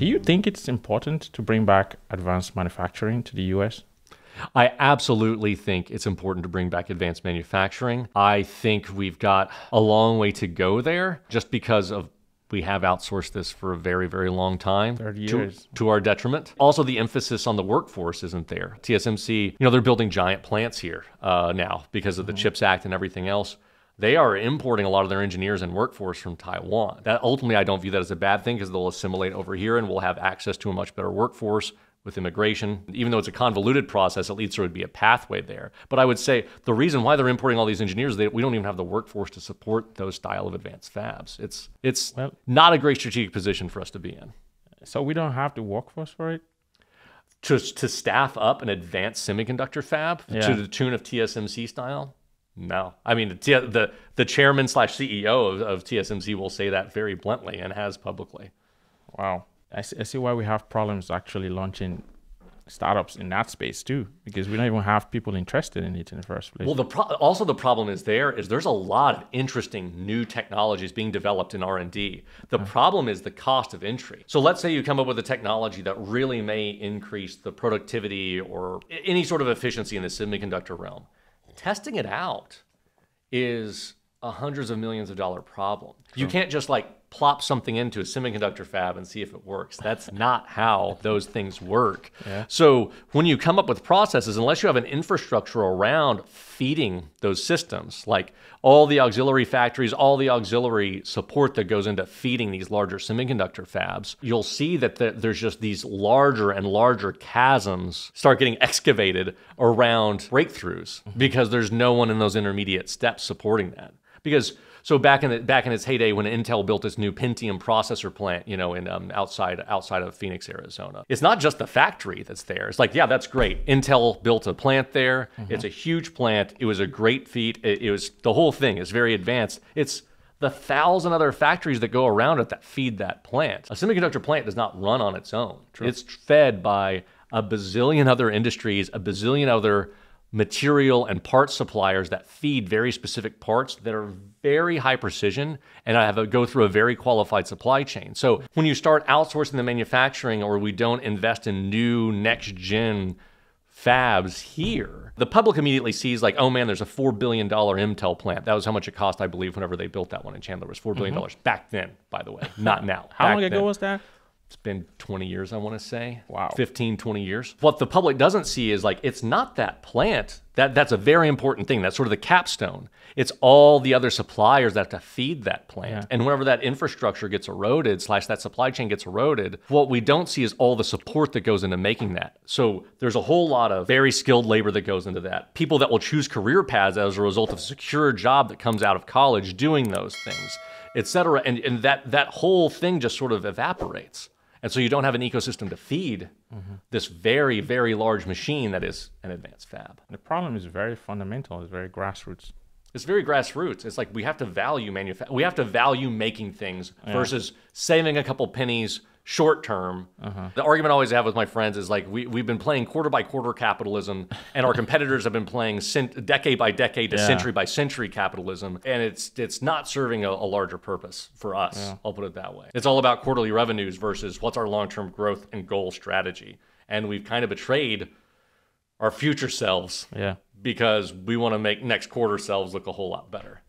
Do you think it's important to bring back advanced manufacturing to the US? I absolutely think it's important to bring back advanced manufacturing. I think we've got a long way to go there just because of we have outsourced this for a very, very long time 30 to, years. to our detriment. Also, the emphasis on the workforce isn't there. TSMC, you know, they're building giant plants here uh, now because of the CHIPS Act and everything else. They are importing a lot of their engineers and workforce from Taiwan. That ultimately, I don't view that as a bad thing because they'll assimilate over here and we'll have access to a much better workforce with immigration. Even though it's a convoluted process, at least there would be a pathway there. But I would say the reason why they're importing all these engineers, they, we don't even have the workforce to support those style of advanced fabs. It's it's Well- not a great strategic position for us to be in. So we don't have the workforce for it? To, to staff up an advanced semiconductor fab Yeah. to the tune of TSMC style, no. I mean, the the, the chairman slash CEO of, of TSMC will say that very bluntly and has publicly. Wow. I see, I see why we have problems actually launching startups in that space too, because we don't even have people interested in it in the first place. Well, the pro- also the problem is there is there's a lot of interesting new technologies being developed in R&D. The uh-huh. problem is the cost of entry. So let's say you come up with a technology that really may increase the productivity or any sort of efficiency in the semiconductor realm. Testing it out is a hundreds of millions of dollar problem. You can't just like plop something into a semiconductor fab and see if it works. That's not how those things work. So when you come up with processes, unless you have an infrastructure around feeding those systems, like all the auxiliary factories, all the auxiliary support that goes into feeding these larger semiconductor fabs, you'll see that the, there's just these larger and larger chasms start getting excavated around breakthroughs mm-hmm. because there's no one in those intermediate steps supporting that. Because so back in the, back in its heyday, when Intel built its new Pentium processor plant, you know, in um, outside outside of Phoenix, Arizona, it's not just the factory that's there. It's like, yeah, that's great. Intel built a plant there. It's a huge plant. It was a great feat. It, it was the whole thing is very advanced. It's the thousand other factories that go around it that feed that plant. A semiconductor plant does not run on its own. It's fed by a bazillion other industries, a bazillion other material and part suppliers that feed very specific parts that are very high precision and I have to go through a very qualified supply chain. So when you start outsourcing the manufacturing or we don't invest in new next gen fabs here, the public immediately sees like, oh man, there's a $4 billion Intel plant. That was how much it cost, I believe, whenever they built that one in Chandler. Was $4 billion mm-hmm. dollars back then, by the way, not now. How long ago then. was that? It's been 20 years, I want to say. Wow. 15, 20 years. What the public doesn't see is like, it's not that plant. That, that's a very important thing. That's sort of the capstone. It's all the other suppliers that have to feed that plant. Yeah. And whenever that infrastructure gets eroded, slash that supply chain gets eroded, what we don't see is all the support that goes into making that. So there's a whole lot of very skilled labor that goes into that. People that will choose career paths as a result of a secure job that comes out of college doing those things, et cetera. And, and that, that whole thing just sort of evaporates. And so you don't have an ecosystem to feed this very, very large machine that is an advanced fab. The problem is very fundamental. It's very grassroots. It's very grassroots. It's like we have to value manufa- we have to value making things versus saving a couple pennies short term. Uh-huh. The argument I always have with my friends is like we, we've been playing quarter by quarter capitalism and our competitors have been playing cent- decade by decade to Yeah. century by century capitalism and it's it's not serving a, a larger purpose for us. I'll put it that way. It's all about quarterly revenues versus what's our long-term growth and goal strategy. And we've kind of betrayed our future selves Yeah. because we want to make next quarter selves look a whole lot better.